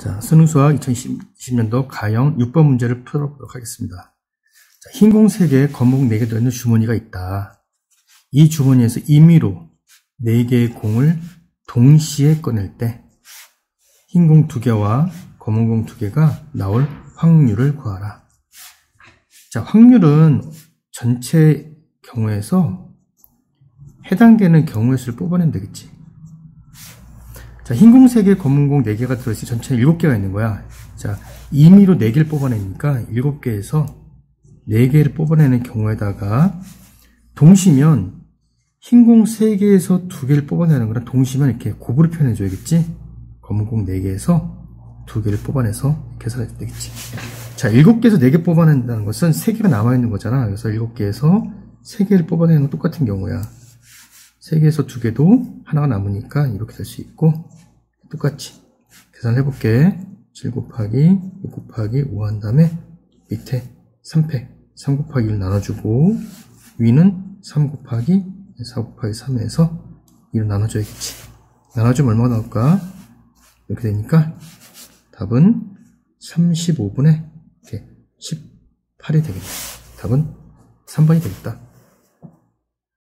자, 수능 수학 2020년도 가형 6번 문제를 풀어보도록 하겠습니다. 자, 흰 공 3개, 검은공 4개 들어있는 주머니가 있다. 이 주머니에서 임의로 4개의 공을 동시에 꺼낼 때 흰 공 2개와 검은 공 2개가 나올 확률을 구하라. 자, 확률은 전체 경우에서 해당되는 경우의 수를 뽑아내면 되겠지. 자, 흰공 3개, 검은 공 4개가 들어있으니 전체 7개가 있는 거야. 자, 임의로 4개를 뽑아내니까 7개에서 4개를 뽑아내는 경우에다가 동시면 흰 공 3개에서 2개를 뽑아내는 거랑 동시면 이렇게 곱으로 표현해줘야겠지? 검은 공 4개에서 2개를 뽑아내서 계산해도 되겠지. 자, 7개에서 4개 뽑아낸다는 것은 3개가 남아있는 거잖아. 그래서 7개에서 3개를 뽑아내는 건 똑같은 경우야. 3개에서 2개도 하나가 남으니까 이렇게 될 수 있고 똑같이 계산해 볼게. 7 곱하기 6 곱하기 5 한 다음에 밑에 3패 3 곱하기 1 나눠주고 위는 3 곱하기 4 곱하기 3에서 1을 나눠줘야겠지. 나눠주면 얼마가 나올까? 이렇게 되니까 답은 35분의 이렇게 18이 되겠다. 답은 3번이 되겠다